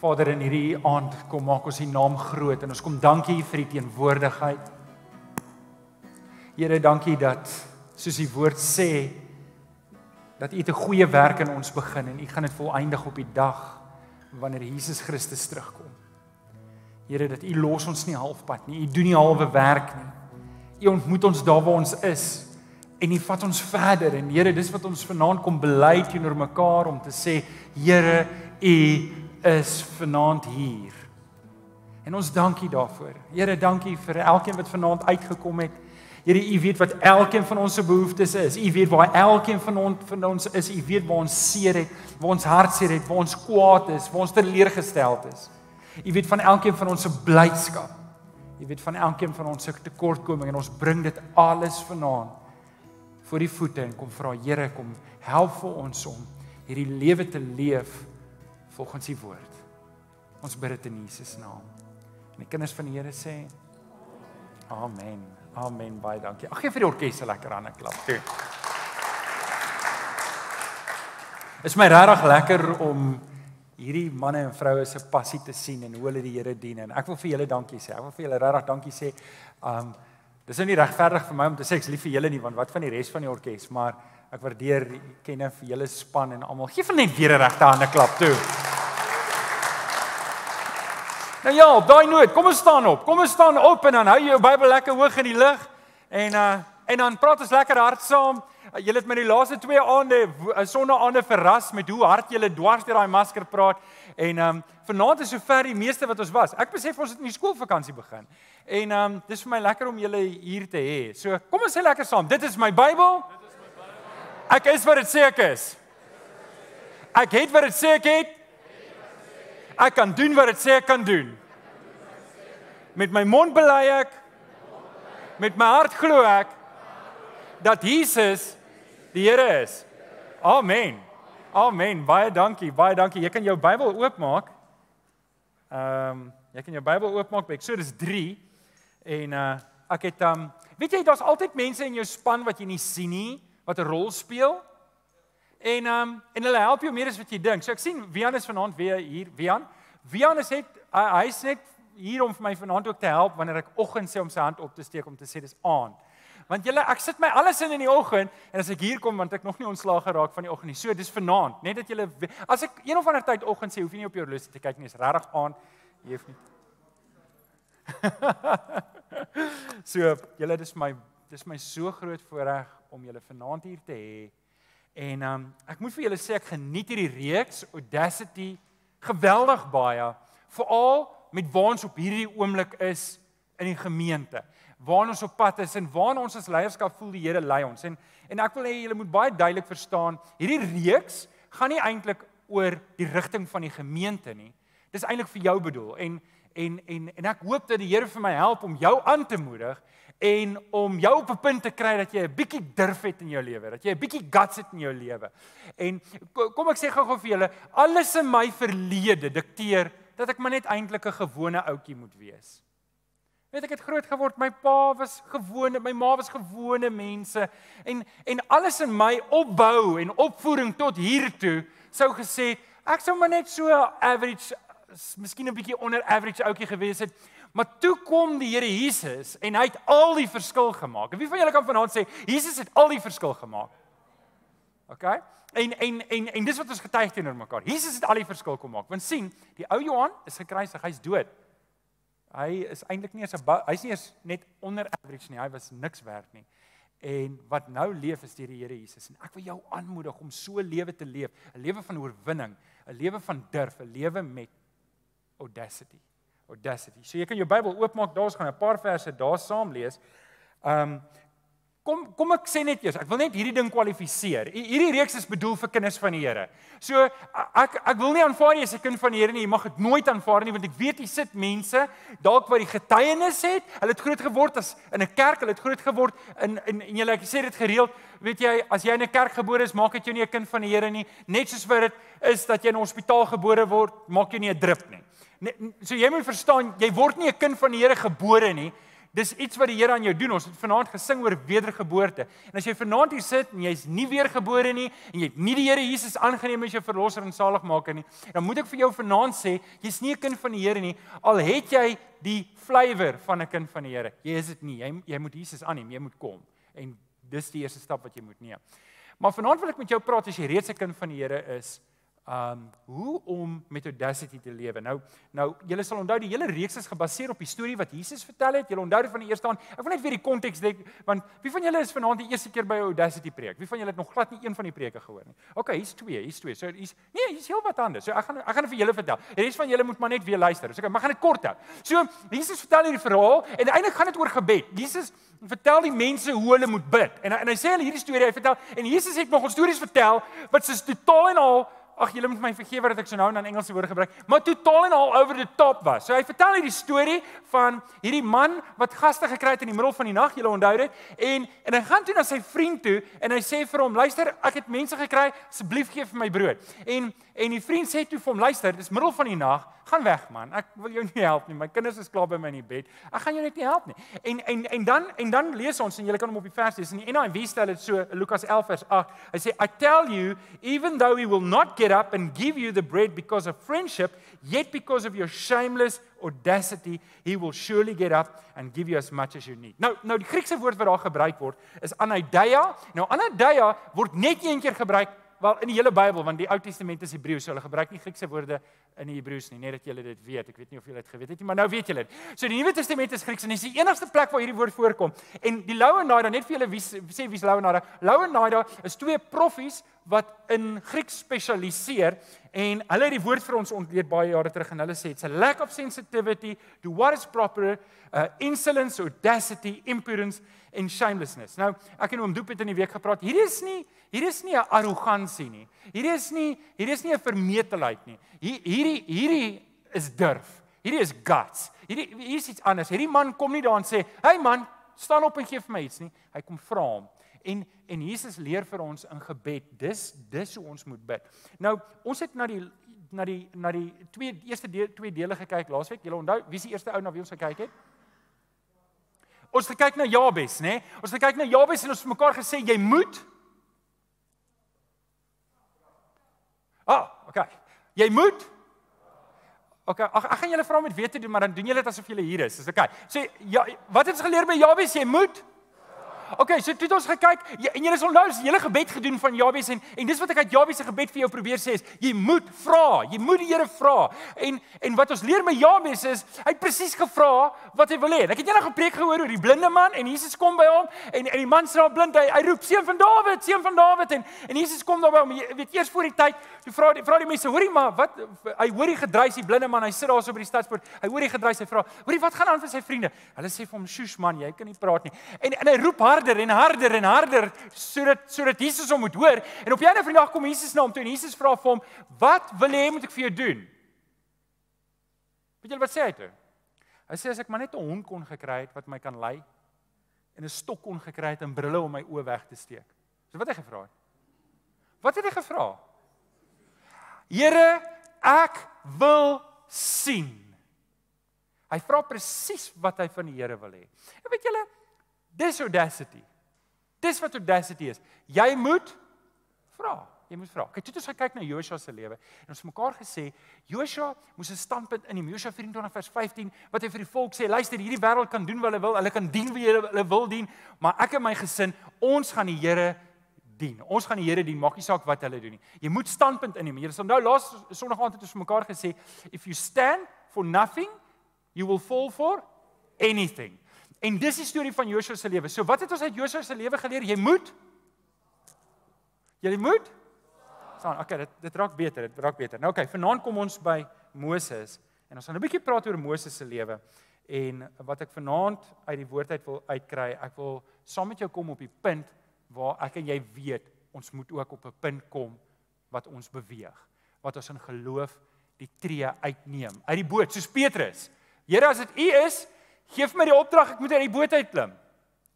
Vader in hierdie aand kom maak ons U naam groot en ons kom dankie vir U teenwoordigheid. Here, dankie dat soos U woord sê dat U 'n goeie werk in ons begin en U gaan dit volëindig op die dag wanneer Jesus Christus terugkom. Here dat U los ons nie halfpad nie. U doen nie halwe werk nie. U ontmoet ons daar waar ons is en U vat ons verder en Here, dis wat ons vanaand kom bely teenoor mekaar om te sê, Here, U is vanaand hier. En ons dankie daarvoor. Here, dankie vir elkeen wat vanaand uitgekom het. Here, U weet wat elkeen van ons se behoeftes is. U weet waar elkeen van ons van ons is. U weet waar ons seer het, waar ons hartseer het, waar ons kwaad is, waar ons teleurgesteld is. U weet van elkeen van ons se blydskap. U weet van elkeen van ons se tekortkoming en ons bring dit alles vanaand voor die voete en kom vra Here kom help vir ons om hierdie lewe te leef volgens u woord. Ons bid dit in Jesus naam. En die kinders van die Here sê Amen. Amen. Baie dankie. Ag gee vir die orkes 'n lekker hande klap toe. Is my regtig lekker om hierdie manne en vroue se passie te sien en hoe hulle die Here dien en ek wil vir julle dankie sê. Ek wil vir julle regtig dankie sê. Um dis nou nie regverdig vir my om te sê ek's lief vir julle nie want wat van die res van die orkes, maar ek waardeer ken vir julle span en almal. Geef hulle net weer 'n regte hande klap toe. Nou ja, op daai noot, kom ons staan op. Kom ons staan op en dan hou jou Bybel lekker hoog in die lug en uh en dan praat ons lekker hard saam. Uh, julle het my die laaste twee aande, uh, sonnaande verras met hoe hard julle dwars deur daai masker praat en um vanaand is sover die meeste wat ons was. Ek besef ons het in die skoolvakansie begin. En um dis vir my lekker om julle hier te hê. So kom ons sê lekker saam. Dit is my Bybel. Dit is my Bybel. Ek is wat dit sê ek is. Ek het wat dit sê ek het. Ek kan doen wat dit sê ek kan doen. Met my mond bely ek met my hart glo ek dat Jesus die Here is. Amen. Amen. Baie dankie. Baie dankie. Jy kan jou Bybel oopmaak. Ehm, um, jy kan jou Bybel oopmaak by Eksodus 3 en uh ek het um weet jy daar's altyd mense in jou span wat jy nie sien nie wat 'n rol speel. En um en hulle help jou meer as wat jy dink. So ek sien Wian is vanaand weer hier. Wian. Wian is net uh, hy's net hier om vir my vanaand ook te help wanneer ek oggend sê om sy hand op te steek om te sê dis aand. Want julle ek sit my alles in in die oggend en as ek hier kom want ek nog nie ontslaag geraak van die oggend nie. So dis vanaand, net dat julle as ek een of ander tyd oggend sê hoef jy nie op jou horlosie te kyk nie, is regtig aand. Jy hoef nie. so, julle dis my dis my so groot voorreg om julle vanaand hier te hê. En um, ek moet vir julle sê ek geniet hierdie reeks Audacity geweldig baie, veral met waar ons op hierdie oomblik is in die gemeente. Waar ons op pad is en waar ons as leierskap voel die Here lei ons. En en ek wil hê julle moet baie duidelik verstaan, hierdie reeks gaan nie eintlik oor die rigting van die gemeente nie. Dis eintlik vir jou bedoel. En en en en ek hoop dat die Here vir my help om jou aan te moedig en om jou op 'n punt te kry dat jy 'n bietjie durf het in jou lewe, dat jy 'n bietjie guts het in jou lewe. En kom ek sê gou-gou vir julle, alles in my verlede dikteer dat ek maar net eintlik 'n gewone ouetjie moet wees. Weet ek het groot geword, my pa was gewone, my ma was gewone mense en en alles in my opbou en opvoeding tot hier toe sou gesê ek sou maar net so average miskien 'n bietjie onder average ouetjie gewees het. Maar toe kom die Here Jesus en hy het al die verskil gemaak. Wie van julle kan vanaand sê Jesus het al die verskil gemaak? OK? En en en en dis wat ons getuig teenoor mekaar. Jesus het al die verskil kom maak. Want sien, die ou Johan is gekruisig, hy's dood. Hy is eintlik nie eens 'n hy's nie eens net onder average nie. Hy was niks werd nie. En wat nou leef is deur die Here Jesus en ek wil jou aanmoedig om so 'n lewe te leef, 'n lewe van oorwinning, 'n lewe van durf, 'n lewe met audacity. Audacity. So jy kan jou Bybel oopmaak, daar's gaan 'n paar verse daar saam lees. Um kom kom ek sê net eers, ek wil net hierdie ding kwalifiseer. Hierdie reeks is bedoel vir kinders van die Here. So ek ek wil nie aanvaar jy is 'n kind van die Here nie. Jy mag dit nooit aanvaar nie want ek weet jy sit mense dalk wat die getuienis het. Hulle het groot geword as in 'n kerk, hulle het groot geword in in en jy sê dit gereeld, weet jy, as jy in 'n kerk gebore is, maak dit jou nie 'n kind van die Here nie. Net soos wat dit is dat jy in 'n hospitaal gebore word, maak jou nie 'n drup nie. So jy moet verstaan, jy word nie 'n kind van die Here gebore nie. Dis iets wat die Here aan jou doen. Ons het vanaand gesing oor wedergeboorte. En as jy vanaand hier sit en jy's nie weergebore nie en jy het nie die Here Jesus aangeneem as jou verlosser en saligmaker nie, dan moet ek vir jou vanaand sê, jy's nie 'n kind van die Here nie al het jy die flavour van 'n kind van die Here. Jy is dit nie. Jy jy moet Jesus aanneem, jy moet kom. En dis die eerste stap wat jy moet neem. Maar vanaand wil ek met jou praat as jy reeds 'n kind van die Here is um hoe om met audacity te lewe. Nou nou julle sal onthou die hele reeks is gebaseer op die storie wat Jesus vertel het. Julle onthou dit van die eerste aan. Ek wil net weer die konteks dek want wie van julle is vanaand die eerste keer by audacity preek? Wie van julle het nog glad nie een van die preke gehoor nie? OK, hier's twee, hier's twee. So hier's nee, hier's heel wat anders. So ek gaan ek gaan vir julle vertel. Die res van julle moet maar net weer luister. So ek mag gaan dit kort hou. So Jesus vertel hierdie verhaal en eintlik gaan dit oor gebed. Jesus vertel die mense hoe hulle moet bid. En en hy sê hulle hierdie storie, hy vertel en Jesus het nog 'n stories vertel wat se totaal en al ag julle moet my vergewe dat ek so nou en dan Engelse woorde gebruik, maar totaal en al over the top was. So hy vertel hierdie storie van hierdie man wat gaste gekry het in die middel van die nag, julle onthou dit, en en hy gaan toe na sy vriend toe en hy sê vir hom, luister, ek het mense gekry, asseblief gee vir my brood. En en die vriend sê toe vir hom, luister, dis middel van die nag, gaan weg man. Ek wil jou nie help nie. My kinders is klaar by my in die bed. Ek gaan jou net nie help nie. En en en dan en dan lees ons en julle kan hom op die vers lees in die NIV stel dit so Lukas 11 vers 8. Hy sê I tell you even though he will not get up and give you the bread because of friendship, yet because of your shameless audacity, he will surely get up and give you as much as you need. Nou nou die Griekse woord wat daar gebruik word is anaideia. Nou anaideia word net een keer gebruik wel in die hele Bybel want die Ou Testament is Hebreëus, so hulle gebruik nie Griekse woorde in die Hebreëus nie, net dat julle dit weet. Ek weet nie of julle dit geweet het nie, maar nou weet julle dit. So die Nuwe Testament is Grieks en dis die enigste plek waar hierdie woord voorkom. En die Louenaida, net vir julle wie sê wie's Louenaida? Louenaida is twee proffies wat in Grieks spesialiseer en hulle het die woord vir ons ontleed baie jare terug en hulle sê it's a lack of sensitivity to what is proper, uh, insolence, audacity, impudence and shamelessness. Nou, ek het hom doop het in die week gepraat. Hierdie is nie hier is nie 'n arrogansie nie. Hierdie is nie hierdie is nie 'n vermetelheid nie. Hier hierdie hierdie is durf. Hierdie is guts. Hierdie hier is iets anders. Hierdie man kom nie daar en sê, "Hey man, staan op en gee vir my iets nie." Hy kom vra hom. En en Jesus leer vir ons in gebed. Dis dis hoe ons moet bid. Nou, ons het na die na die na die twee eerste deel, twee dele gekyk laasweek. Julle onthou, wie die eerste ou na wie ons gekyk het? Ons het gekyk na Jabes, né? Nee? Ons het gekyk na Jabes en ons het mekaar gesê jy moet Ah, okay. Jy moet Okay, ag ek gaan julle vra om dit weet te doen, maar dan doen julle dit asof julle hier is. Dis okay. Sê ja, wat het ons geleer by Jabes? Jy moet Okay, so toe het ons gekyk ja, en jy is onthou, die hele gebed gedoen van Jabes en en dis wat ek uit Jabes se gebed vir jou probeer sê is jy moet vra, jy moet die Here vra. En en wat ons leer met Jabes is hy het presies gevra wat hy wil hê. Ek het eendag 'n preek gehoor oor die blinde man en Jesus kom by hom en en die man sê daar blind hy, hy roep seun van Dawid, seun van Dawid en en Jesus kom daar by hom. Weet eers voor die tyd, toe vra die vra die mense, hoorie maar, wat hy hoor die gedruis die blinde man, hy sit daar so by die stadspoort. Hy hoor die gedruis, hy vra, hoorie wat gaan aan vir sy vriende? Hulle sê vir hom, "Sjoes man, jy kan nie praat nie." En en hy roep haar harder en harder en harder sodat sodat Jesus hom moet hoor. En op 'n vandag kom Jesus na hom toe en Jesus vra vir hom: "Wat wil jy moet ek vir jou doen?" Weet jy wat sê hy toe? Hy sê as ek maar net 'n hond kon gekry het wat my kan lei en 'n stok kon gekry het en brille om my oë weg te steek. So wat het hy gevra? Wat het hy gevra? Here, ek wil sien. Hy vra presies wat hy van die Here wil hê. En weet julle, Dis audacity. Dis wat audacity is. Jy moet vra. Jy moet vra. Kyk, toe het ons gekyk na Joshua se lewe en ons mekaar gesê Joshua moes 'n standpunt in die Joshua 24 vers 15 wat hy vir die volk sê, luister, hierdie wêreld kan doen wat hulle wil. Hulle kan dien wie hulle wil dien, maar ek en my gesin, ons gaan die Here dien. Ons gaan die Here dien, maak nie saak wat hulle doen nie. Jy moet standpunt inneem. Jy sal nou laas Sondag aand het ons mekaar gesê, if you stand for nothing, you will fall for anything. En dis die storie van Joshua se lewe. So wat het ons uit Joshua se lewe geleer? Jy moet Jy moet staan. Okay, dit dit raak beter, dit raak beter. Nou okay, vanaand kom ons by Moses en ons gaan 'n bietjie praat oor Moses se lewe. En wat ek vanaand uit die woord uit wil uitkry, ek wil saam met jou kom op die punt waar ek en jy weet ons moet ook op 'n punt kom wat ons beweeg, wat ons in geloof die tree uitneem uit die boot soos Petrus. Here, as dit U is, Geef my die opdrag, ek moet uit die boot uit klim.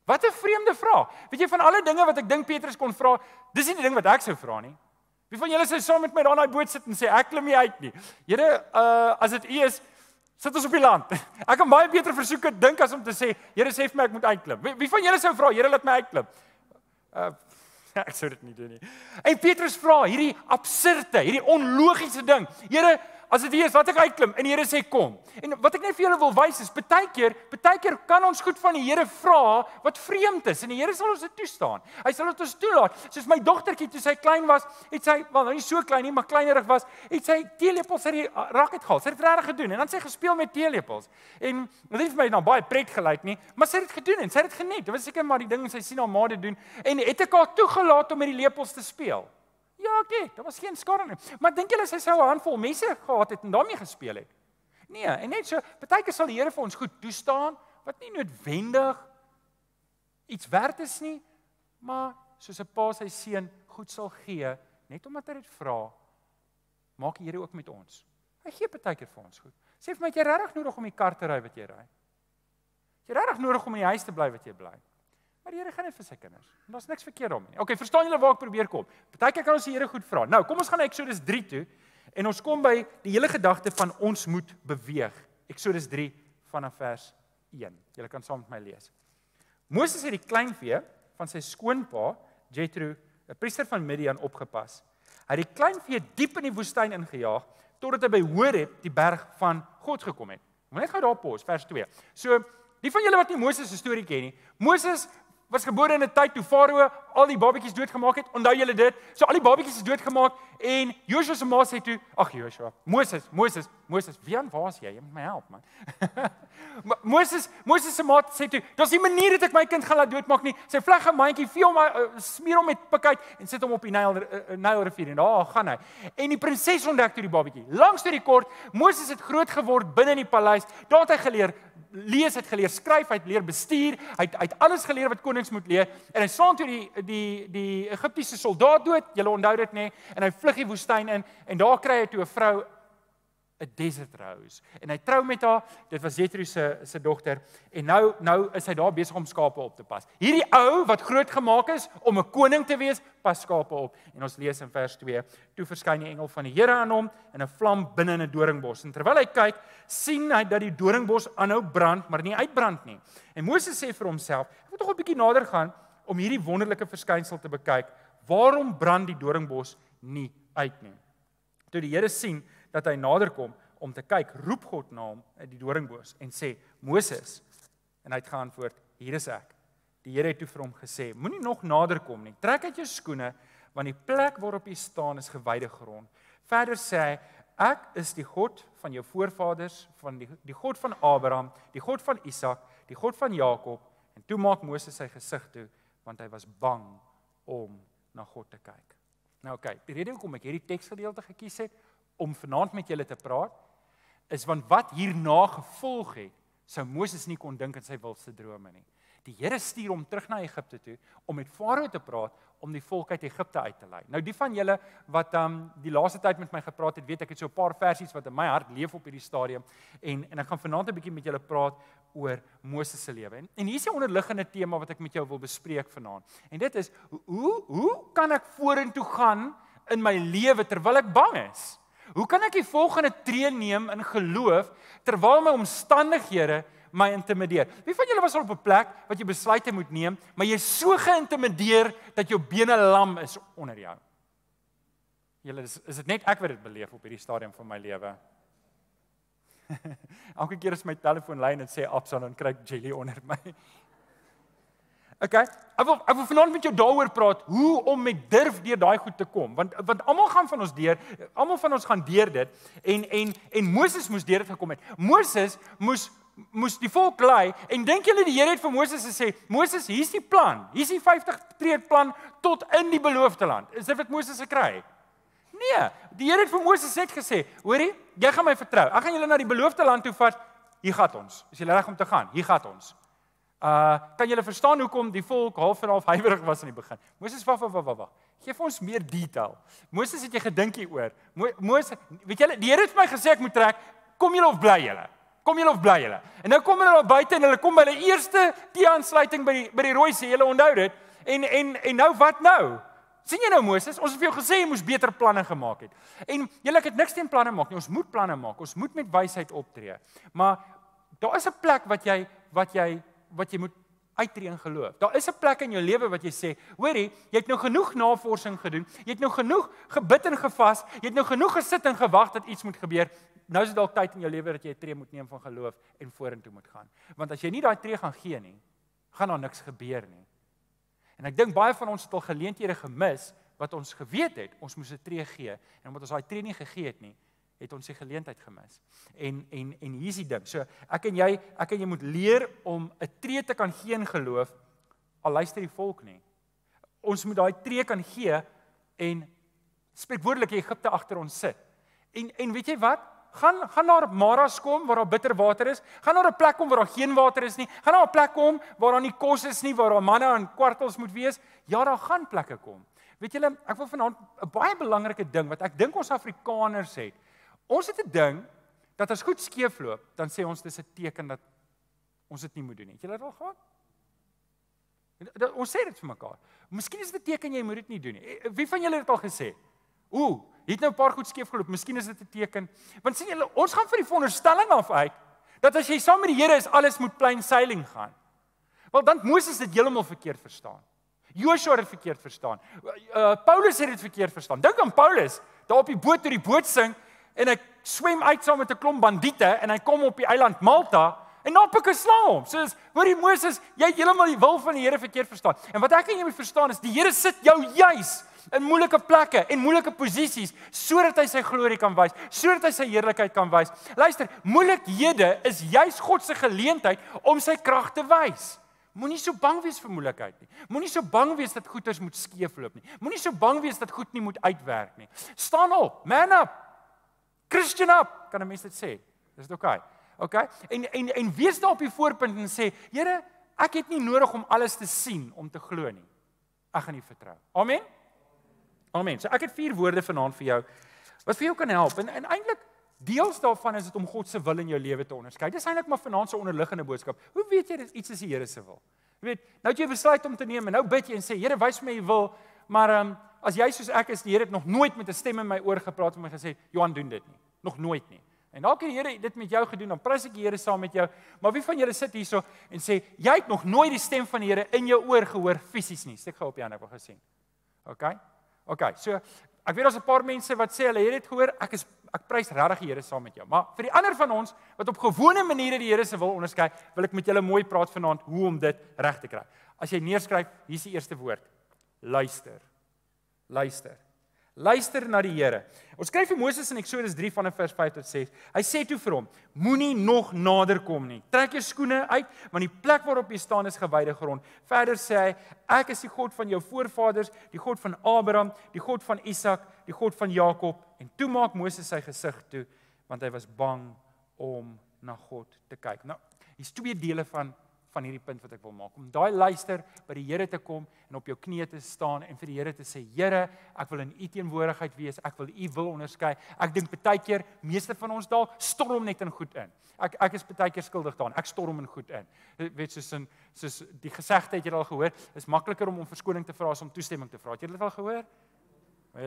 Wat 'n vreemde vraag. Weet jy van alle dinge wat ek dink Petrus kon vra, dis nie die ding wat ek sou vra nie. Wie van julle sou saam met my daar in daai boot sit en sê ek klim nie uit nie. Here, uh as dit U is, Sit ons op die land. Ek kan baie beter versoeke dink as om te sê, Here sê vir my ek moet uitklim. Wie, wie van julle sou vra, Here laat my uitklim? Uh ek sou dit nie doen nie. En Petrus vra hierdie absurde, hierdie onlogiese ding. Here, As dit hier is wat ek uitklim en die Here sê kom. En wat ek net vir julle wil wys is baie keer, baie keer kan ons goed van die Here vra wat vreemd is en die Here sal ons dit toestaan. Hy sal dit ons toelaat. Soos my dogtertjie toe sy klein was, het sy wel nou nie so klein nie, maar kleinerig was, het sy teelepels uit die rak uitgehaal. Sy het dit regtig gedoen en dan sy gespeel met teelepels. En dit het vir my nou baie pret gelyk nie, maar sy het dit gedoen en sy het dit geniet. Dit was seker maar die ding sy sien haar ma dit doen en het ek haar toegelaat om met die lepels te speel. Ja, oké, okay, daar was geen skade nie. Maar dink julle sy sou 'n handvol mense gehad het en daarmee gespeel het? Nee, en net so, baie keer sal die Here vir ons goed toestaan wat nie noodwendig iets werd is nie, maar soos 'n pa sy seun goed sal gee, net omdat hy dit vra, maak die Here ook met ons. Hy gee baie keer vir ons goed. Sê vir my, jy regtig nodig om die kar te ry wat jy ry? Jy regtig nodig om in die huis te bly wat jy bly? Maar die Here gaan net vir sy kinders. En daar's niks verkeerd daarmee nie. Okay, verstaan julle waar ek probeer kom? Partykeer kan ons die Here goed vra. Nou, kom ons gaan na Eksodus 3 toe en ons kom by die hele gedagte van ons moet beweeg. Eksodus 3 vanaf vers 1. Julle kan saam met my lees. Moses het die kleinvee van sy skoonpa Jethro, 'n priester van Midian opgepas. Hy het die kleinvee diep in die woestyn ingejaag totdat hy by Horeb, die berg van God gekom het. Moet net gou daar pos, vers 2. So, die van julle wat nie Moses se storie ken nie, Moses was gebore in 'n tyd toe Farao al die babatjies doodgemaak het. Onthou julle dit? So al die babatjies is doodgemaak en Joshua se ma sê toe, ag Joshua, Moses, Moses, Moses, wie aan waar is jy? Jy moet my help, man. Moses, Moses se ma sê toe, daar's nie 'n manier dat ek my kind gaan laat doodmaak nie. Sy vleg 'n mandjie, vee hom, uh, smeer hom met pikuit en sit hom op die Nyl uh, Nyl rivier en daar gaan hy. En die prinses ontdek toe die babatjie. Langs toe die kort, Moses het groot geword binne in die paleis. Daar het hy geleer lees, het geleer skryf, hy het leer bestuur, hy het, hy het alles geleer wat konings moet leer. En hy staan toe die die die Egiptiese soldaat dood, julle onthou dit nê, en hy vlug die woestyn in en daar kry hy toe 'n vrou 'n desert rose. En hy trou met haar dit was Jethro se se dogter en nou nou is hy daar besig om skape op te pas. Hierdie ou wat groot gemaak is om 'n koning te wees pas skape op. En ons lees in vers 2 toe verskyn die engel van die Here aan hom in 'n vlam binne in 'n doringbos. En terwyl hy kyk sien hy dat die doringbos aanhou brand maar nie uitbrand nie. En Moses sê vir homself ek moet tog 'n bietjie nader gaan om hierdie wonderlike verskynsel te bekyk. Waarom brand die doringbos nie uit nie? Toe die Here sien dat hy nader kom om te kyk, roep God na hom uit die doringbos en sê: "Moses." En hy het geantwoord: "Hier is ek." Die Here het toe vir hom gesê: "Moenie nog nader kom nie. Trek uit jou skoene, want die plek waarop jy staan is gewyde grond." Verder sê hy: "Ek is die God van jou voorvaders, van die die God van Abraham, die God van Isak, die God van Jakob." En toe maak Moses sy gesig toe, want hy was bang om na God te kyk. Nou oké, okay, die rede hoekom ek hierdie teksgedeelte gekies het, om vanaand met julle te praat is want wat hierna gevolg het, sou Moses nie kon dink in sy wildste drome nie. Die Here stuur hom terug na Egipte toe om met Farao te praat om die volk uit Egipte uit te lei. Nou die van julle wat um die laaste tyd met my gepraat het, weet ek het so 'n paar versies wat in my hart leef op hierdie stadium en en ek gaan vanaand 'n bietjie met julle praat oor Moses se lewe. En, en hier is 'n onderliggende tema wat ek met jou wil bespreek vanaand. En dit is hoe hoe kan ek vorentoe gaan in my lewe terwyl ek bang is? Hoe kan ek die volgende tree neem in geloof terwyl my omstandighede my intimideer? Wie van julle was al op 'n plek wat jy besluite moet neem, maar jy is so geïntimideer dat jou bene lam is onder jou? Julle is is dit net ek wat dit beleef op hierdie stadium van my lewe? Elke keer as my telefoon lyn en sê Absalom dan kry ek jelly onder my. Okay. Ek wil ek wil vanaand met jou daaroor praat hoe om met durf deur daai goed te kom want want almal gaan van ons deur almal van ons gaan deur dit en en en Moses moes deur dit gekom het. Moses moes moes die volk lei en dink julle die Here het vir Moses gesê Moses hier's die plan. Hier's die 50 tree plan tot in die beloofde land. Is dit wat Moses gekry het? Nee, die Here het vir Moses net gesê, hoorie, jy gaan my vertrou. Ek gaan julle na die beloofde land toe vat. Hier gaan ons. Is jy reg om te gaan? Hier gaan ons. Uh kan julle verstaan hoekom die volk half en half huiwerig was in die begin? Moses wag wag wag wag. Geef ons meer detail. Moses het jy gedink hieroor? Mo Moses, weet julle, die Here het my gesê ek moet trek. Kom julle of bly julle? Kom julle of bly julle? En nou kom hulle daar buite en hulle kom by die eerste T-aansluiting by die by die rooi see. Julle onthou dit? En en en nou wat nou? sien jy nou Moses, ons het vir jou gesê jy moes beter planne gemaak het. En julle ek het niks teen planne maak nie. Ons moet planne maak. Ons moet met wysheid optree. Maar daar is 'n plek wat jy wat jy wat jy moet uittree in geloof. Daar is 'n plek in jou lewe wat jy sê, hoorie, jy het nou genoeg navorsing gedoen. Jy het nou genoeg gebid en gevas. Jy het nou genoeg gesit en gewag dat iets moet gebeur. Nou is dit dalk tyd in jou lewe dat jy 'n tree moet neem van geloof en vorentoe moet gaan. Want as jy nie daai tree gaan gee nie, gaan daar niks gebeur nie. En ek dink baie van ons het al geleenthede gemis wat ons geweet het ons moes 'n tree gee en omdat ons daai tree nie gegee het nie, het ons die geleentheid gemis. En en en hier's die ding. So ek en jy, ek en jy moet leer om 'n tree te kan gee in geloof al luister die volk nie. Ons moet daai tree kan gee en spreekwoordelik Egipte agter ons sit. En en weet jy wat? Gaan gaan na Maras kom waar daar bitter water is. Gaan na 'n plek kom waar daar geen water is nie. Gaan na 'n plek kom waar daar nie kos is nie, waar daar manne en kwartels moet wees. Ja, daar gaan plekke kom. Weet julle, ek wil vanaand 'n baie belangrike ding wat ek dink ons Afrikaners het. Ons het 'n ding dat as goed skeefloop, dan sê ons dis 'n teken dat ons dit nie moet doen nie. Het julle dit al gehad? Ons sê dit vir mekaar. Miskien is dit 'n teken jy moet dit nie doen nie. Wie van julle het dit al gesê? Ooh, het nou 'n paar goed skeefgeloop. Miskien is dit 'n teken. Want sien julle, ons gaan vir die veronderstelling af uit dat as jy saam met die Here is, alles moet plain sailing gaan. Wel dan Moses het heeltemal verkeerd verstaan. Joshua het dit verkeerd verstaan. Uh, Paulus het dit verkeerd verstaan. Dink aan Paulus, daar op die boot toe die boot sing en hy swem uit saam met 'n klomp bandiete en hy kom op die eiland Malta en nou pik 'n slaam hom. So is hoor die Moses, jy het heeltemal die wil van die Here verkeerd verstaan. En wat ek en jy moet verstaan is die Here sit jou juis in moeilike plekke en moeilike posisies sodat hy sy glorie kan wys, sodat hy sy heerlikheid kan wys. Luister, moeilikhede is juis God se geleentheid om sy krag te wys. Moenie so bang wees vir moeilikheid nie. Moenie so bang wees dat goeders moet skeefloop nie. Moenie so bang wees dat goed nie moet uitwerk nie. Staan op, man up. Christian up, kan 'n mens dit sê. Dis oké. Okay. OK? En en en wees daar op die voorpunt en sê, Here, ek het nie nodig om alles te sien om te glo nie. Ek gaan U vertrou. Amen. Amen. So ek het vier woorde vanaand vir jou wat vir jou kan help. En en eintlik deels daarvan is dit om God se wil in jou lewe te onderskei. Dis eintlik maar vanaand se onderliggende boodskap. Hoe weet jy dit iets is die Here se wil? Jy weet, nou het jy besluit om te neem en nou bid jy en sê, Here, wys my U wil, maar ehm um, as jy soos ek is, die Here het nog nooit met 'n stem in my oor gepraat en my gesê, "Johan, doen dit nie." Nog nooit nie. En dalk het die Here dit met jou gedoen, dan prys ek die Here saam met jou. Maar wie van julle sit hierso en sê, "Jy het nog nooit die stem van die Here in jou oor gehoor fisies nie." Steek gou op jou hand, ek wil gesien. OK? OK. So, ek weet daar's 'n paar mense wat sê hulle het dit gehoor. Ek is ek prys regtig die Here saam met jou. Maar vir die ander van ons wat op gewone maniere die Here se wil onderskei, wil ek met julle mooi praat vanaand hoe om dit reg te kry. As jy neerskryf, hier's die eerste woord. Luister. Luister. Luister na die Here. Ons skryf vir Moses in Eksodus 3 van vers 5 tot 6. Hy sê toe vir hom: Moenie nog nader kom nie. Trek jou skoene uit, want die plek waarop jy staan is gewyde grond. Verder sê hy: Ek is die God van jou voorvaders, die God van Abraham, die God van Isak, die God van Jakob. En toe maak Moses sy gesig toe, want hy was bang om na God te kyk. Nou, hier's twee dele van van hierdie punt wat ek wil maak. Om daai luister by die Here te kom en op jou knieë te staan en vir die Here te sê, Here, ek wil in U teenwoordigheid wees. Ek wil U wil onderskei. Ek dink baie keer, meeste van ons dalk storm net in goed in. Ek ek is baie keer skuldig daaraan. Ek storm in goed in. Jy weet soos in soos die gesegde het jy al gehoor, is makliker om om verskoning te vra as om toestemming te vra. Het jy dit al gehoor?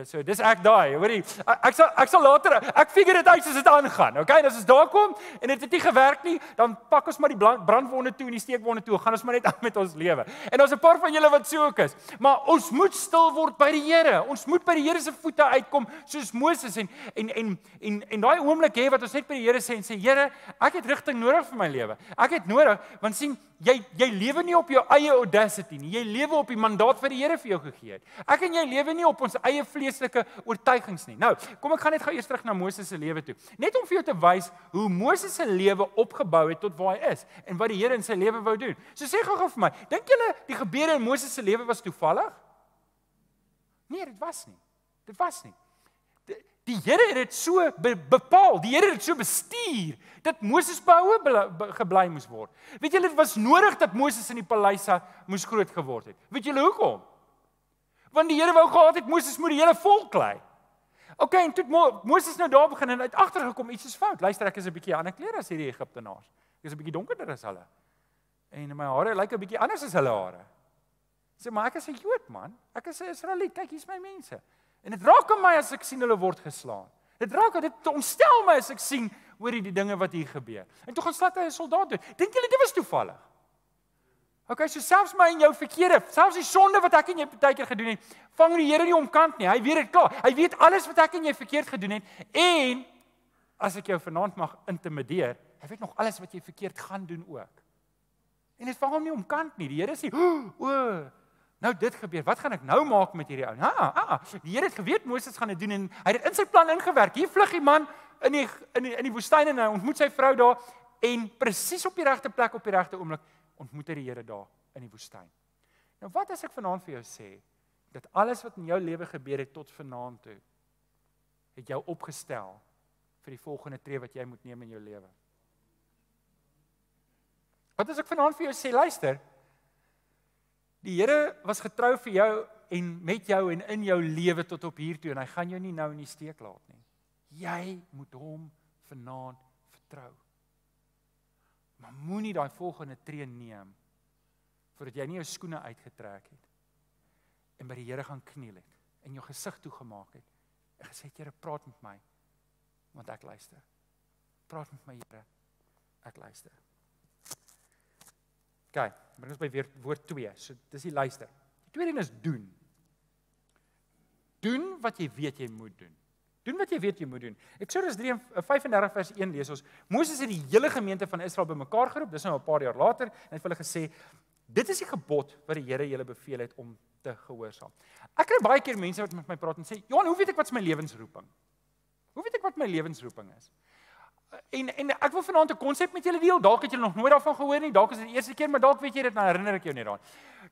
So dis ek daai, hoorie. Ek sal ek sal later ek figure dit uit as dit aangaan. Okay, as ons daar kom en dit het nie gewerk nie, dan pak ons maar die brandwonde toe en die steekwonde toe. Gaan ons maar net aan met ons lewe. En daar's 'n paar van julle wat so ook is. Maar ons moet stil word by die Here. Ons moet by die Here se voete uitkom soos Moses en en en en en daai oomblik hê wat ons net by die Here sê en sê Here, ek het rigting nodig vir my lewe. Ek het nodig want sien jy jy lewe nie op jou eie audacity nie. Jy lewe op die mandaat wat die Here vir jou gegee het. Ek en jy lewe nie op ons eie vleeslike oortuigings nie. Nou, kom ek gaan net gou eers terug na Moses se lewe toe. Net om vir jou te wys hoe Moses se lewe opgebou het tot waar hy is en wat die Here in sy lewe wou doen. So sê gou-gou vir my, dink julle die gebeure in Moses se lewe was toevallig? Nee, dit was nie. Dit was nie. Die Here het dit so be bepaal, die Here het dit so bestuur dat Moses behoue gebly moes word. Weet julle dit was nodig dat Moses in die paleis moes groot geword het. Weet julle hoekom? Want die Here wou gehad het Moses moet die hele volk lei. OK, en toe Mo Moses nou daar begin en uit agtergekom iets is fout. Luister, ek is 'n bietjie ander klere as hierdie Egiptenaars. Ek is 'n bietjie donkerder as hulle. En my hare lyk 'n bietjie anders as hulle hare. Sê maar ek is 'n Jood man. Ek is 'n Israeliet. Kyk, hier's my mense. En dit raak my as ek sien hulle word geslaan. Dit raak dit ontstel my as ek sien oor die dinge wat hier gebeur. En toe gaan slat hy 'n soldaat dood. Dink julle dit was toevallig? OK, so selfs my en jou verkeerde, selfs die sonde wat ek en jy partykeer gedoen het, vang die Here nie omkant nie. Hy weet dit klaar. Hy weet alles wat ek en jy verkeerd gedoen het en as ek jou vanaand mag intimideer, hy weet nog alles wat jy verkeerd gaan doen ook. En dit vang hom nie omkant nie. Die Here sê, "O, nou dit gebeur. Wat gaan ek nou maak met hierdie ou?" Ha, ah, die Here het geweet Moses gaan dit doen en hy het dit in sy plan ingewerk. Hier vlug die man in die in die die woestyn en hy ontmoet sy vrou daar en presies op die regte plek op die regte oomblik ontmoet hy die Here daar in die woestyn. Nou wat as ek vanaand vir jou sê dat alles wat in jou lewe gebeur het tot vanaand toe het jou opgestel vir die volgende tree wat jy moet neem in jou lewe. Wat as ek vanaand vir jou sê, luister. Die Here was getrou vir jou en met jou en in jou lewe tot op hier toe en hy gaan jou nie nou in die steek laat nie. Jy moet hom vanaand vertrou. Maar moenie daai volgende tree neem voordat jy nie jou skoene uitgetrek het en by die Here gaan kniel het en jou gesig toegemaak het en gesê Here praat met my want ek luister. Praat met my Here. Ek luister. OK, bring ons by weer woord 2. So dis die luister. Die tweede een is doen. Doen wat jy weet jy moet doen. Doen wat jy weet jy moet doen. Eksodus 3:35 vers 1 lees ons: Moses het die hele gemeente van Israel bymekaar geroep, dis nou 'n paar jaar later, en het vir hulle gesê: "Dit is die gebod wat die Here julle beveel het om te gehoorsaam." Ek kry baie keer mense wat met my praat en sê: "Johan, hoe weet ek wat is my lewensroeping?" Hoe weet ek wat my lewensroeping is? En en ek wil vanaand 'n konsep met julle deel. Dalk het julle nog nooit daarvan gehoor nie. Dalk is dit die eerste keer, maar dalk weet jy dit, dan herinner ek jou net daaraan.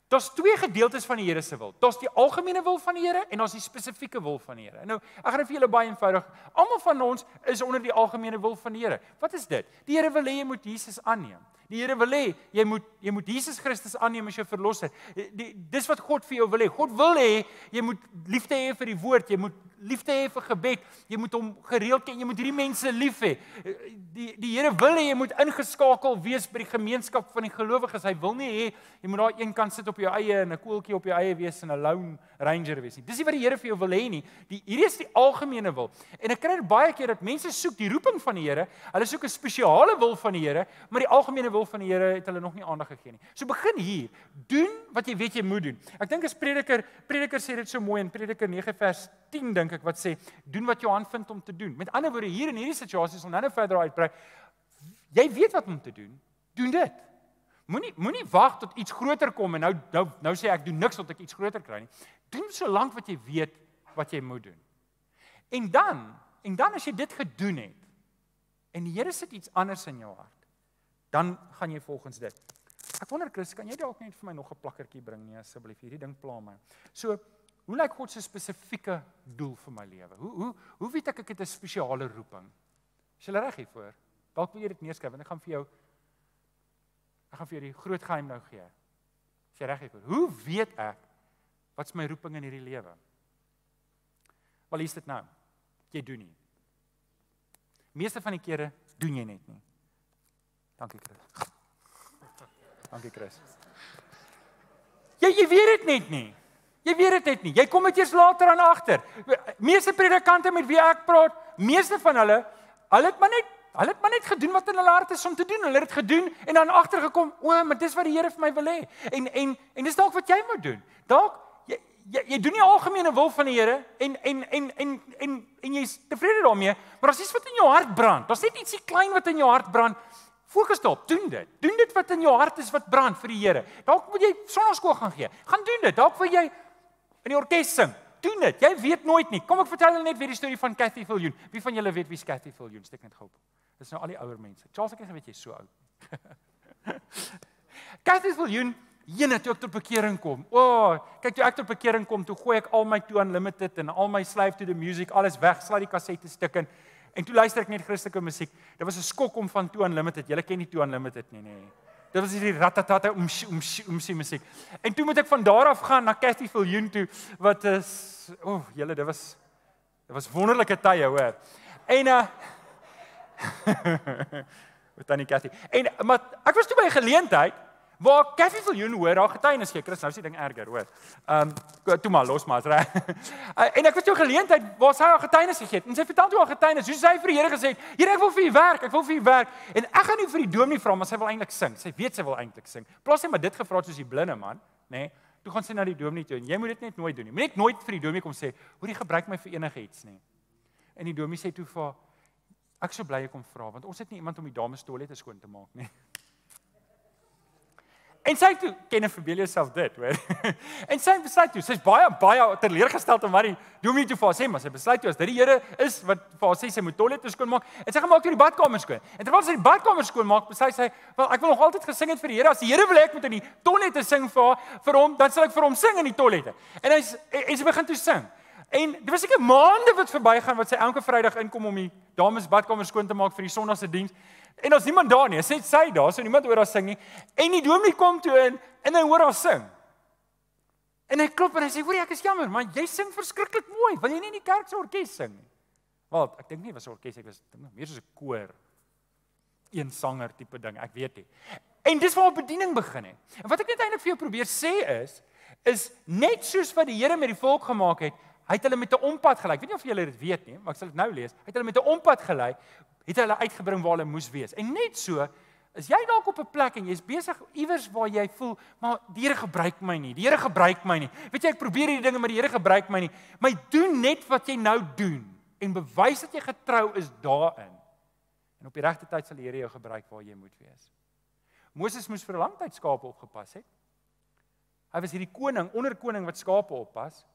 Daar's twee gedeeltes van die Here se wil. Daar's die algemene wil van die Here en daar's die spesifieke wil van die Here. Nou, ek gaan vir julle baie eenvoudig. Almal van ons is onder die algemene wil van die Here. Wat is dit? Die Here wil hê jy moet Jesus aanneem. Die Here wil hê jy moet jy moet Jesus Christus aanneem as jou verlosser. Die dis wat God vir jou wil hê. God wil hê jy moet liefde hê vir die woord, jy moet liefde hê vir gebed. Jy moet hom gereeld ken. Jy moet hierdie mense lief hê. Die die Here wil hê jy moet ingeskakel wees by die gemeenskap van die gelowiges. Hy wil nie hê jy moet daar een kant sit op jou eie en 'n koeltjie op jou eie wees en 'n lone ranger wees nie. Dis nie wat die Here vir jou wil hê nie. Die hierdie is die algemene wil. En ek kry baie keer dat mense soek die roeping van die Here. Hulle soek 'n spesiale wil van die Here, maar die algemene wil van die Here het hulle nog nie aandag gegee nie. So begin hier. Doen wat jy weet jy moet doen. Ek dink as prediker, prediker sê dit so mooi in Prediker 9 vers 10 dink ek wat sê doen wat Johan vind om te doen. Met ander woorde hier in hierdie situasie sal nou-nou verder uitbrei. Jy weet wat om te doen. Doen dit. Moenie moenie wag tot iets groter kom en nou nou nou sê ek doen niks tot ek iets groter kry nie. Doen so lank wat jy weet wat jy moet doen. En dan en dan as jy dit gedoen het en die Here sit iets anders in jou hart, dan gaan jy volgens dit. Ek wonder Chris, kan jy dalk net vir my nog 'n plakkertjie bring nie asseblief? Hierdie ding pla my. So Hoe lyk God se spesifieke doel vir my lewe? Hoe hoe hoe weet ek ek het 'n spesiale roeping? Is jy reg hiervoor? Dalk wil jy dit neerskryf want ek gaan vir jou ek gaan vir jou die groot geheim nou gee. Is jy reg hiervoor? Hoe weet ek wat's my roeping in hierdie lewe? Wel is dit nou? Jy doen nie. Meeste van die kere doen jy net nie. Dankie Chris. Dankie Chris. Jy jy weet dit net nie. Jy weet dit net nie. Jy kom dit eers later aan agter. Meeste predikante met wie ek praat, meeste van hulle, hulle het maar net hulle het maar net gedoen wat in hulle hart is om te doen. Hulle het dit gedoen en dan agtergekom, o, maar dis wat die Here vir my wil hê. En en en dis dalk wat jy moet doen. Dalk jy jy, jy doen nie algemene wil van die Here en en en en en en jy's tevrede daarmee, maar as iets wat in jou hart brand, daar's net ietsie klein wat in jou hart brand. Fokus daarop, doen dit. Doen dit wat in jou hart is wat brand vir die Here. Dalk moet jy sonnaskool gaan gee. Gaan doen dit. Dalk wil jy in die orkes sing. Doen dit. Jy weet nooit nie. Kom ek vertel julle net weer die storie van Cathy Viljoen. Wie van julle weet wie Cathy Viljoen? Steek net gou op. Dis nou al die ouer mense. Charles ek weet jy so oud. Cathy Viljoen, jene toe ek tot bekering kom. O, oh, kyk toe ek tot bekering kom, toe gooi ek al my Toe Unlimited en al my Slave to the Music, alles weg, slaai die kassette stukke in. En toe luister ek net Christelike musiek. Dit was 'n skok om van Toe Unlimited. Julle ken nie Toe Unlimited nie. Nee. Dit was hierdie ratatata om om om sy musiek. En toe moet ek van daar af gaan na Cathy Viljoen toe wat is o, oh, julle dit was dit was wonderlike tye hoor. En uh met tannie Cathy. En maar ek was toe by 'n geleentheid waar Kathy Viljoen hoor haar getuienis gee. Chris, nou is die ding erger, hoor. Ehm um, toe maar los maar, reg. uh, en ek het jou geleentheid waar sy haar getuienis gegee het. En sy vertel toe haar getuienis, hoe sy vir die Here gesê het: "Here, ek wil vir U werk, ek wil vir U werk." En ek gaan nie vir die dominee vra, maar sy wil eintlik sing. Sy weet sy wil eintlik sing. Plaas sy maar dit gevra soos die blinde man, nê? Nee, toe gaan sy na die dominee toe en jy moet dit net nooit doen nie. Moenie nooit vir die dominee kom sê: "Hoor, jy gebruik my vir enige iets nie." En die dominee sê toe vir haar: "Ek sou bly ek kom vra, want ons het nie iemand om die dames toilette skoon te maak nie." En sy toe ken en verbeel jouself dit, hoor. en sy besluit toe, sy's baie baie teleurgesteld om wat die dominee toe vir haar sê, maar sy besluit toe as dit die Here is wat vir haar sê sy moet toilette skoon maak, en sy gaan maak toe die badkamer skoon. En terwyl sy die badkamer skoon maak, besluit sy, "Wel, ek wil nog altyd gesing het vir die Here. As die Here wil ek moet in die toilette sing vir haar, vir hom, dan sal ek vir hom sing in die toilette." En hy en sy begin toe sing. En dit was seker maande wat verbygaan wat sy elke Vrydag inkom om die dames badkamer skoon te maak vir die Sondagse diens. En ons niemand daar nie. Sê sy daar, so niemand hoor haar sing nie. En die dominee kom toe in en hy hoor haar sing. En hy klop en hy sê: "Hoerie, ek is jammer, maar jy sing verskriklik mooi. Wil jy nie in die kerk se orkes sing nie?" Wel, ek dink nie was 'n orkes, ek was dink meer soos 'n koor. Een sanger tipe ding, ek weet nie. En dis waar bediening begin het. En wat ek net eintlik vir jou probeer sê is is net soos wat die Here met die volk gemaak het, hy het hulle met 'n ompad gelei. Ek weet nie of julle dit weet nie, maar ek sal dit nou lees. Hy het hulle met 'n ompad gelei het hulle uitgebring waar hulle moes wees. En net so is jy dalk op 'n plek en jy's besig iewers waar jy voel, maar die Here gebruik my nie. Die Here gebruik my nie. Weet jy, ek probeer hierdie dinge, maar die Here gebruik my nie. My doen net wat jy nou doen en bewys dat jy getrou is daarin. En op die regte tyd sal die Here jou gebruik waar jy moet wees. Moses moes vir 'n lang tyd skape opgepas het. Hy was hierdie koning, onderkoning wat skape oppas.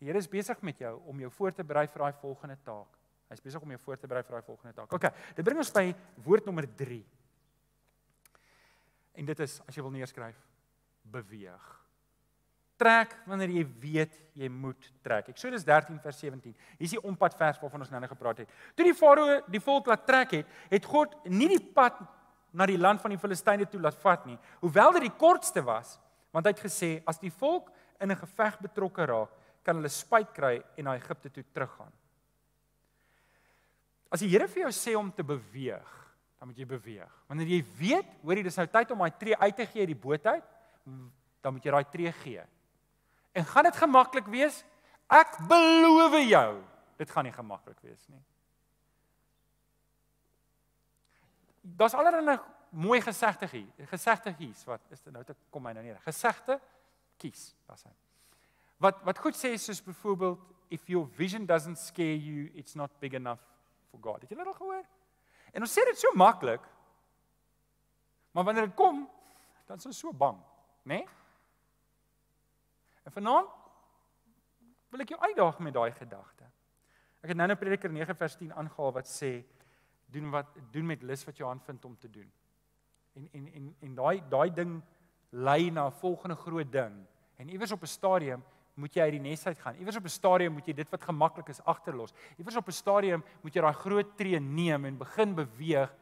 Die Here is besig met jou om jou voor te berei vir daai volgende taak. Hy's besig om jou voor te berei vir daai volgende taak. OK, dit bring ons by woord nommer 3. En dit is as jy wil neerskryf, beweeg. Trek wanneer jy weet jy moet trek. Eksodus 13 vers 17. Hier is die ompad vers waarvan ons nou net gepraat het. Toe die farao die volk laat trek het, het God nie die pad na die land van die Filistyne toe laat vat nie, hoewel dit die kortste was, want hy het gesê as die volk in 'n geveg betrokke raak, kan hulle spyt kry en na Egipte toe teruggaan. As die Here vir jou sê om te beweeg, dan moet jy beweeg. Wanneer jy weet, hoor jy dis nou tyd om daai tree uit te gee uit die boot uit, dan moet jy daai tree gee. En gaan dit gemaklik wees? Ek beloof jou, dit gaan nie gemaklik wees nie. Daar's allerlei mooi gesegde hier. Gesegde hier's wat is dit nou te kom my nou nie. Gesegde kies, daar's hy. Wat wat goed sê soos byvoorbeeld if your vision doesn't scare you, it's not big enough for God. Het julle dit al gehoor? En ons sê dit so maklik. Maar wanneer dit kom, dan is ons so bang, né? Nee? En vanaand wil ek jou uitdaag met daai gedagte. Ek het nou 'n Prediker 9 vers 10 aangehaal wat sê doen wat doen met lus wat jy aanvind om te doen. En en en en daai daai ding lei na 'n volgende groot ding. En iewers op 'n stadium moet jy uit die nes uit gaan. Iewers op 'n stadium moet jy dit wat gemaklik is agterlos. Iewers op 'n stadium moet jy daai groot tree neem en begin beweeg.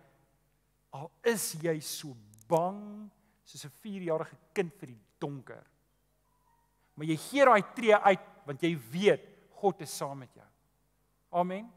Al is jy so bang soos 'n 4-jarige kind vir die donker. Maar jy gee daai tree uit want jy weet God is saam met jou. Amen.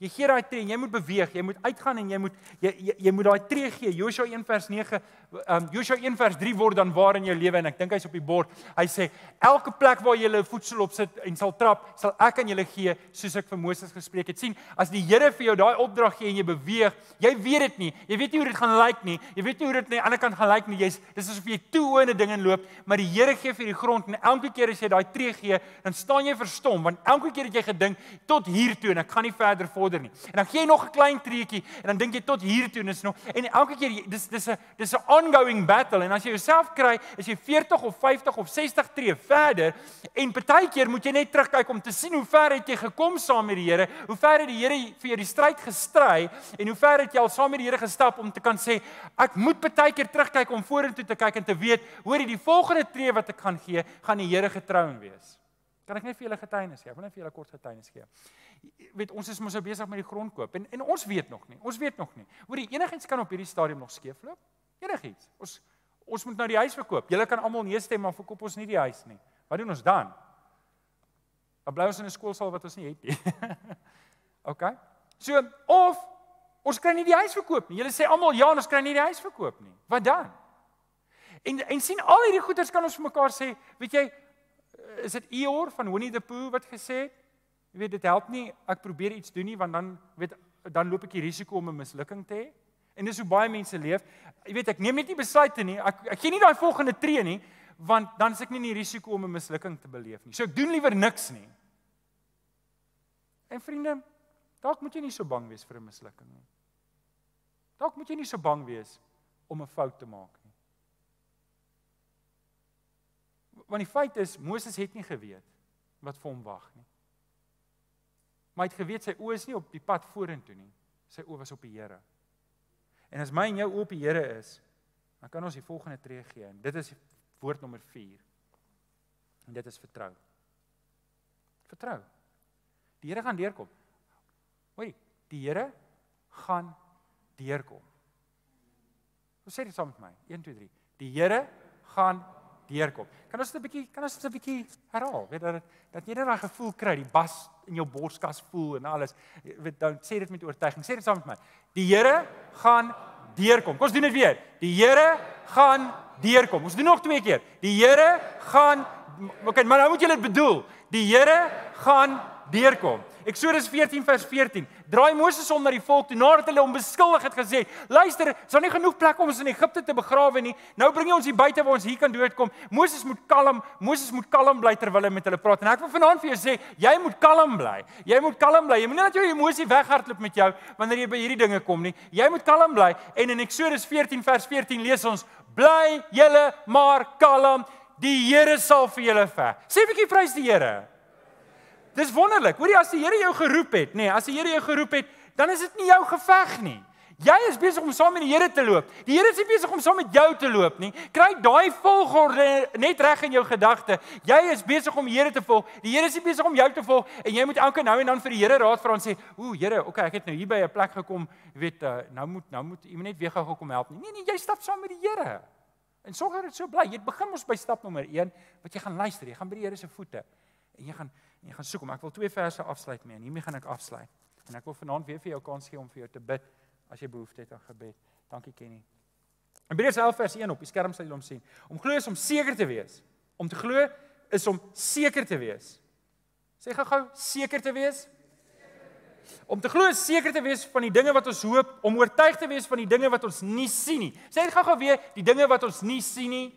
Jy gee daai tree, jy moet beweeg, jy moet uitgaan en jy moet jy jy, jy moet daai tree gee. Joshua 1 vers 9, um Joshua 1 vers 3 word dan waar in jou lewe en ek dink hy's op die bord. Hy sê elke plek waar jy jou voetsel op sit en sal trap, sal ek aan julle gee soos ek vir Moses gespreek het. sien, as die Here vir jou daai opdrag gee en jy beweeg, jy weet dit nie. Jy weet nie hoe dit gaan lyk nie. Jy weet nie hoe dit aan die ander kant gaan lyk nie. Jy's dis asof jy toe oor 'n ding inloop, maar die Here gee vir die grond en elke keer as jy daai tree gee, dan staan jy verstom want elke keer het jy gedink tot hier toe en ek gaan nie verder vorder nie. En dan gee jy nog 'n klein treetjie en dan dink jy tot hier toe en is nog en elke keer dis dis 'n dis 'n ongoing battle en as jy jouself kry, is jy 40 of 50 of 60 tree verder en partykeer moet jy net terugkyk om te sien hoe ver het jy gekom saam met die Here? Hoe ver het die Here vir jou die stryd gestry en hoe ver het jy al saam met die Here gestap om te kan sê ek moet partykeer terugkyk om vorentoe te kyk en te weet, hoor jy die volgende tree wat ek gaan gee, gaan die Here getrou wees. Kan ek net vir julle getuienis gee? Ek wil net vir julle kort getuienis gee. Weet ons is mos nou besig met die grondkoop en en ons weet nog nie. Ons weet nog nie. Hoor enigiets kan op hierdie stadium nog skeefloop? Enigiets. Ons ons moet nou die huis verkoop. Julle kan almal nee stem maar verkoop ons nie die huis nie. Wat doen ons dan? Dan bly ons in 'n skoolsaal wat ons nie het nie. OK? So of ons kry nie die huis verkoop nie. Julle sê almal ja, ons kry nie die huis verkoop nie. Wat dan? En en sien al hierdie goeters kan ons vir mekaar sê, weet jy, is dit Eeyore van Winnie the Pooh wat gesê het, jy weet dit help nie ek probeer iets doen nie want dan weet dan loop ek die risiko om 'n mislukking te hê. En dis hoe baie mense leef. Jy weet ek neem net nie besluite nie. Ek ek gee nie daai volgende tree nie want dan is ek nie in die risiko om 'n mislukking te beleef nie. So ek doen liewer niks nie. En vriende, dalk moet jy nie so bang wees vir 'n mislukking nie. Dalk moet jy nie so bang wees om 'n fout te maak nie. Want die feit is Moses het nie geweet wat vir hom wag nie. Maar hy het geweet sy oë is nie op die pad vorentoe nie. Sy oë was op die Here. En as my en jou oë op die Here is, dan kan ons die volgende tree gee en dit is woord nommer 4. En dit is vertrou. Vertrou. Die Here gaan deurkom. Hoorie, die Here gaan deurkom. Hoe sê dit saam met my? 1 2 3. Die Here gaan deurkom. Kan ons dit 'n bietjie kan ons dit 'n bietjie herhaal? Weet dat dat jy net daai gevoel kry, die bas in jou borskas voel en alles. Weet dan sê dit met oortuiging. Sê dit saam met my. Die Here gaan deurkom. Kom ons doen dit weer. Die Here gaan deurkom. Ons doen nog twee keer. Die Here gaan Okay, maar nou moet jy dit bedoel. Die Here gaan deurkom. Eksodus 14 vers 14. Draai Moses om na die volk toe nadat hulle hom beskuldig het gesê: "Luister, is daar nie genoeg plek om ons in Egipte te begrawe nie? Nou bring jy ons hier buite waar ons hier kan doodkom." Moses moet kalm, Moses moet kalm bly terwyl hy met hulle praat. En ek wil vanaand vir jou sê, jy moet kalm bly. Jy moet kalm bly. Jy moenie laat jou emosie weghardloop met jou wanneer jy by hierdie dinge kom nie. Jy moet kalm bly. En in Eksodus 14 vers 14 lees ons: "Bly julle maar kalm. Die Here sal vir julle veg." Sê 'n bietjie prys die Here. Dis wonderlik. Hoorie as die Here jou geroep het, nê, nee, as die Here jou geroep het, dan is dit nie jou geveg nie. Jy is besig om saam met die Here te loop. Die Here is nie besig om saam met jou te loop nie. Kry daai volgorde net reg in jou gedagte. Jy is besig om die Here te volg. Die Here is nie besig om jou te volg en jy moet elke nou en dan vir die Here raad vra en sê, "Ooh, Here, okay, ek het nou hier by 'n plek gekom, weet, uh, nou moet nou moet u net weer gou kom help nie." Nee, nee, jy stap saam met die Here. En sorg dat dit so bly. Jy begin ons by stap nommer 1, wat jy gaan luister. Jy gaan by die Here se voete en jy gaan en jy gaan soek hom. Ek wil twee verse afsluit mee en hiermee gaan ek afsluit. En ek wil vanaand weer vir jou kans gee om vir jou te bid as jy behoefte het aan gebed. Dankie Kenny. Hebreërs 11 vers 1 op die skerm sal jy hom sien. Om glo is om seker te wees. Om te glo is om seker te wees. Sê gou-gou seker te wees. Om te glo is seker te wees van die dinge wat ons hoop, om oortuig te wees van die dinge wat ons nie sien nie. Sê dit gou-gou weer, die dinge wat ons nie sien nie.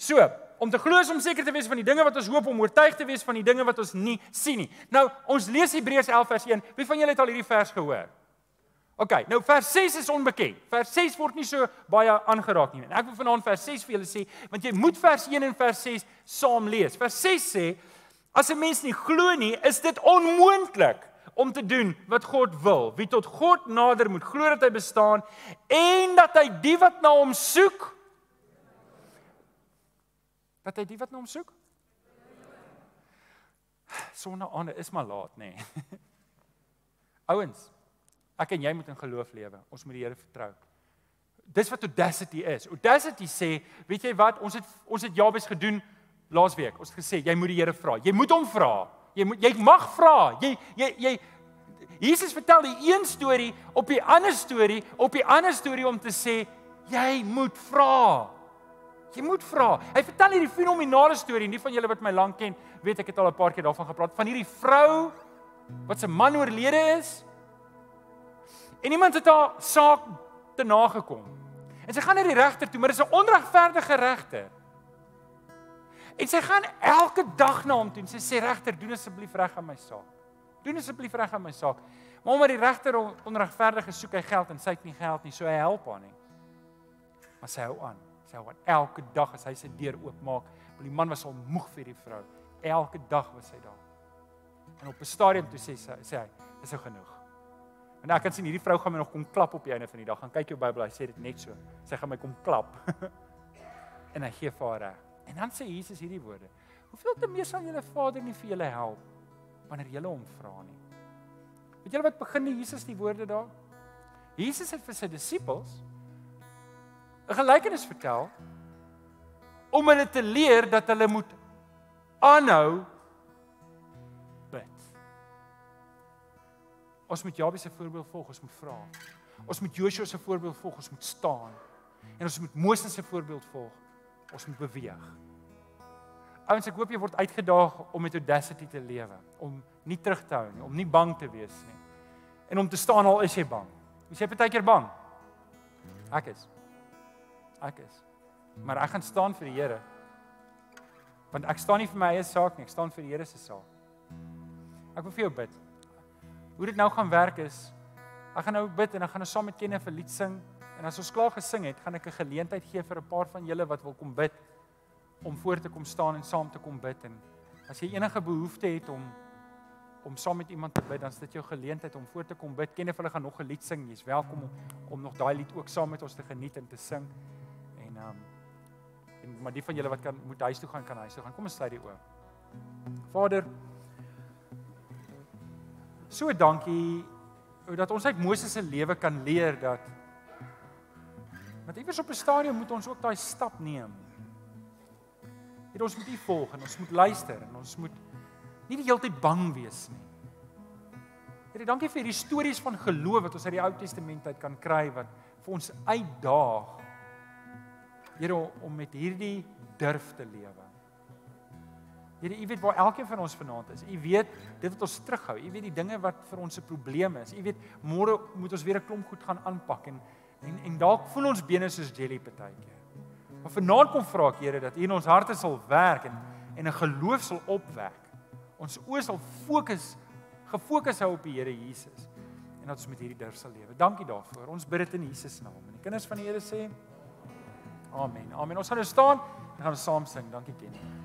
So, om te glo is om seker te wees van die dinge wat ons hoop om oortuig te wees van die dinge wat ons nie sien nie. Nou, ons lees Hebreërs 11 vers 1. Wie van julle het al hierdie vers gehoor? OK, nou vers 6 is onbekend. Vers 6 word nie so baie aangeraak nie. En ek wil vanaand vers 6 vir julle sê, want jy moet vers 1 en vers 6 saam lees. Vers 6 sê as 'n mens nie glo nie, is dit onmoontlik om te doen wat God wil. Wie tot God nader moet glo dat hy bestaan en dat hy die wat na hom soek dat hy die wat na hom soek. Sonne aan is maar laat nê. Nee. Ouens, ek en jy moet in geloof lewe. Ons moet die Here vertrou. Dis wat audacity is. Audacity sê, weet jy wat, ons het ons het Jabes gedoen laasweek. Ons het gesê jy moet die Here vra. Jy moet hom vra. Jy moet jy mag vra. Jy jy jy Jesus vertel die een storie op die ander storie op die ander storie om te sê jy moet vra. Jy moet vra. Hy vertel hierdie fenominale storie, nie van julle wat my lank ken, weet ek het al 'n paar keer daarvan gepraat, van hierdie vrou wat se man oorlede is. En iemand het haar saak te nagekom. En sy gaan na die regter toe, maar dit is 'n onregverdige regter. En sy gaan elke dag na hom toe en sy sê regter, doen asseblief reg aan my saak. Doen asseblief reg aan my saak. Maar omdat die regter onregverdig is, soek hy geld en sy het nie geld nie, so hy help haar nie. Maar sy hou aan sê hy want elke dag as hy sy deur oopmaak, want die man was al moeg vir die vrou. Elke dag was hy daar. En op 'n stadium toe sê sy sê hy, is nou genoeg. En ek kan sien hierdie vrou gaan my nog kom klap op die einde van die dag. Gaan kyk jou Bybel, hy sê dit net so. Sy gaan my kom klap. en hy gee vir haar reg. En dan sê Jesus hierdie woorde: "Hoeveel te meer sal julle Vader nie vir julle help wanneer julle hom vra nie?" Weet julle wat begin die Jesus die woorde daar? Jesus het vir sy disippels 'n gelykenis vertel om hulle te leer dat hulle moet aanhou bid. Ons moet Jabes se voorbeeld volg, ons moet vra. Ons moet Joshua se voorbeeld volg, ons moet staan. En ons moet Moses se voorbeeld volg. Ons moet beweeg. Ouens, ek hoop jy word uitgedaag om met audacity te lewe, om nie terug te hou nie, om nie bang te wees nie. En om te staan al is jy bang. Jy baie keer bang? Ek is. Ek is. Maar ek gaan staan vir die Here. Want ek staan nie vir my eie saak nie, ek staan vir die Here se saak. Ek wil vir jou bid. Hoe dit nou gaan werk is, ek gaan nou bid en ek gaan nou saam met Kenneth 'n lied sing en as ons klaar gesing het, gaan ek 'n geleentheid gee vir 'n paar van julle wat wil kom bid om voor te kom staan en saam te kom bid en as jy enige behoefte het om om saam met iemand te bid, dan is dit jou geleentheid om voor te kom bid. Kenneth hulle gaan nog 'n lied sing. Jy's welkom om, om nog daai lied ook saam met ons te geniet en te sing. Ehm um, en maar die van julle wat kan moet huis toe gaan kan huis toe gaan. Kom ons sluit die oë. Vader, so dankie dat ons uit Moses se lewe kan leer dat dat iewers op 'n stadium moet ons ook daai stap neem. Dit ons moet U volg en ons moet luister en ons moet nie die hele tyd bang wees nie. Here, dankie vir hierdie stories van geloof wat ons uit die Ou Testament uit kan kry wat vir ons uitdaag. Here om met hierdie durf te lewe. Here, U weet waar elkeen van ons vanaand is. U weet dit wat ons terughou. U weet die dinge wat vir ons 'n probleem is. U weet môre moet ons weer 'n klomp goed gaan aanpak en en en dalk voel ons bene soos jelly partykeer. Maar vanaand kom vra ek Here dat U in ons harte sal werk en en 'n geloof sal opwek. Ons oë sal fokus gefokus hou op die Here Jesus en dat ons met hierdie durf sal lewe. Dankie daarvoor. Ons bid dit in Jesus naam. En die kinders van die Here sê Amen. Amen. Ons gaan nou staan en gaan saam sing. Dankie Kenny.